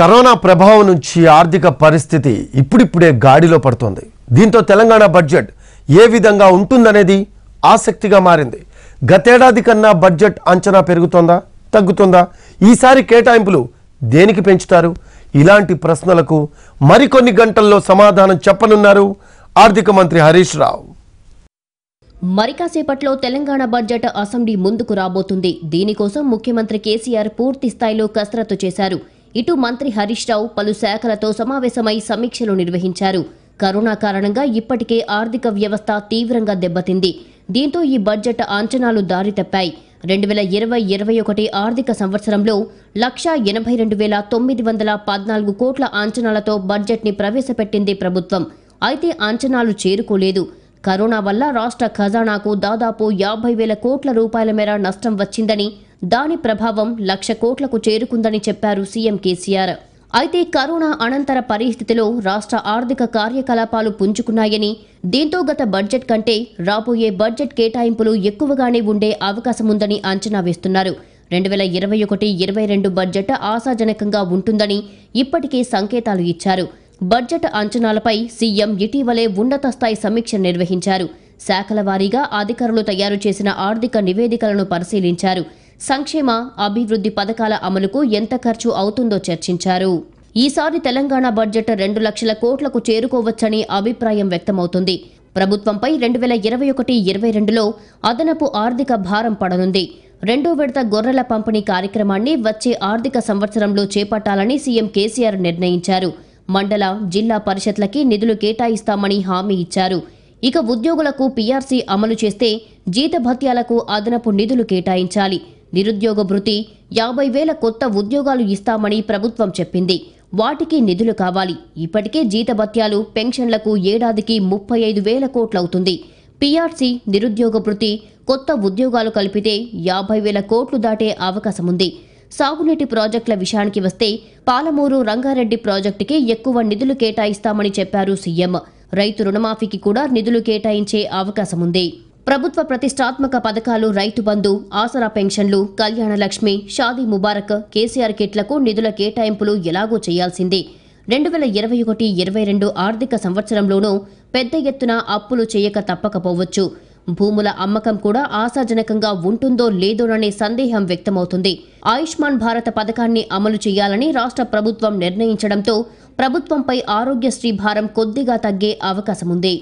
Corona ప్రభావం నుంచి ఆర్థిక పరిస్థితి ఇప్పుడిప్పుడే గాడిలో పడుతోంది. దీంతో తెలంగాణ బడ్జెట్ ఏ విధంగా ఉంటుందనేది ఆసక్తిగా మారింది. గతేడాది కన్నా బడ్జెట్ అంచనా పెరుగుతోందా తగ్గుతుందా? ఈసారి కేటాయింపులు దేనికి పెంచుతారు? ఇలాంటి ప్రశ్నలకు మరికొన్ని గంటల్లో సమాధానం చెప్పనున్నారు ఆర్థిక మంత్రి హరీష్ రావు. మరి కాసేపట్లో తెలంగాణ బడ్జెట్ అసెంబ్లీ ముందుకు రాబోతుంది. దీనికోసం ముఖ్యమంత్రి కేసీఆర్ పూర్తి స్థాయిలో కసరత్తు చేశారు. ఇటు మంత్రి హరీష్ రావు పలు శాఖలతో సమావేశమై సమీక్షలు నిర్వహించారు. కరోనా కారణంగా ఇప్పటికే ఆర్థిక వ్యవస్థ తీవ్రంగా దెబ్బతింది. దీంతో ఈ బడ్జెట్ అంచనాలు దారి తప్పాయి. రెండు వేల ఇరవై ఇరవై ఒకటి ఆర్థిక సంవత్సరంలో లక్షా ఎనభై రెండు వేల తొమ్మిది వందల పద్నాలుగు కోట్ల అంచనాలతో బడ్జెట్ని ప్రవేశపెట్టింది ప్రభుత్వం. అయితే అంచనాలు చేరుకోలేదు. కరోనా వల్ల రాష్ట్ర ఖజానాకు దాదాపు యాభై వేల కోట్ల రూపాయల మేర నష్టం వచ్చిందని దాని ప్రభావం లక్ష కోట్లకు చేరుకుందని చెప్పారు సీఎం కేసీఆర్. అయితే కరోనా అనంతర పరిస్థితిలో రాష్ట్ర ఆర్థిక కార్యకలాపాలు పుంజుకున్నాయని దీంతో గత బడ్జెట్ కంటే రాబోయే బడ్జెట్ కేటాయింపులు ఎక్కువగానే ఉండే అవకాశముందని అంచనా వేస్తున్నారు. రెండు వేల ఇరవై ఒకటి ఇరవై రెండు బడ్జెట్ ఆశాజనకంగా ఉంటుందని ఇప్పటికే సంకేతాలు ఇచ్చారు. బడ్జెట్ అంచనాలపై సీఎం ఇటీవలే ఉన్నత స్థాయి సమీక్ష నిర్వహించారు. శాఖల వారీగా అధికారులు తయారు చేసిన ఆర్థిక నివేదికలను పరిశీలించారు. సంక్షేమ అభివృద్ధి పథకాల అమలుకు ఎంత ఖర్చు అవుతుందో చర్చించారు. ఈసారి తెలంగాణ బడ్జెట్ రెండు లక్షల కోట్లకు చేరుకోవచ్చని అభిప్రాయం వ్యక్తమవుతుంది. ప్రభుత్వంపై రెండు వేల ఇరవై ఒకటి ఇరవై రెండులో అదనపు ఆర్థిక భారం పడనుంది. రెండో విడత గొర్రెల పంపిణీ కార్యక్రమాన్ని వచ్చే ఆర్థిక సంవత్సరంలో చేపట్టాలని సీఎం కేసీఆర్ నిర్ణయించారు. మండల జిల్లా పరిషత్లకి నిధులు కేటాయిస్తామని హామీ ఇచ్చారు. ఇక ఉద్యోగులకు పీఆర్సీ అమలు చేస్తే జీతభత్యాలకు అదనపు నిధులు కేటాయించాలి. నిరుద్యోగ భృతి యాభై వేల కొత్త ఉద్యోగాలు ఇస్తామని ప్రభుత్వం చెప్పింది. వాటికి నిధులు కావాలి. ఇప్పటికే జీతభత్యాలు పెన్షన్లకు ఏడాదికి ముప్పై ఐదు వేల కోట్లవుతుంది. పీఆర్సీ నిరుద్యోగ భృతి కొత్త ఉద్యోగాలు కలిపితే యాభై వేల కోట్లు దాటే అవకాశముంది. సాగునీటి ప్రాజెక్టుల విషయానికి వస్తే పాలమూరు రంగారెడ్డి ప్రాజెక్టుకి ఎక్కువ నిధులు కేటాయిస్తామని చెప్పారు సీఎం. రైతు రుణమాఫీకి కూడా నిధులు కేటాయించే అవకాశముంది. ప్రభుత్వ ప్రతిష్టాత్మక పథకాలు రైతు బంధు ఆసరా పెన్షన్లు కళ్యాణ లక్ష్మి షాదీ ముబారక్ కేసీఆర్ కిట్లకు నిధుల కేటాయింపులు ఎలాగో చేయాల్సిందే. రెండు వేల ఇరవై ఒకటి ఇరవై రెండు ఆర్థిక సంవత్సరంలోనూ పెద్ద ఎత్తున అప్పులు చేయక తప్పకపోవచ్చు. భూముల అమ్మకం కూడా ఆశాజనకంగా ఉంటుందో లేదోననే సందేహం వ్యక్తమవుతుంది. ఆయుష్మాన్ భారత పథకాన్ని అమలు చేయాలని రాష్ట్ర ప్రభుత్వం నిర్ణయించడంతో ప్రభుత్వంపై ఆరోగ్యశ్రీ భారం కొద్దిగా తగ్గే అవకాశముంది.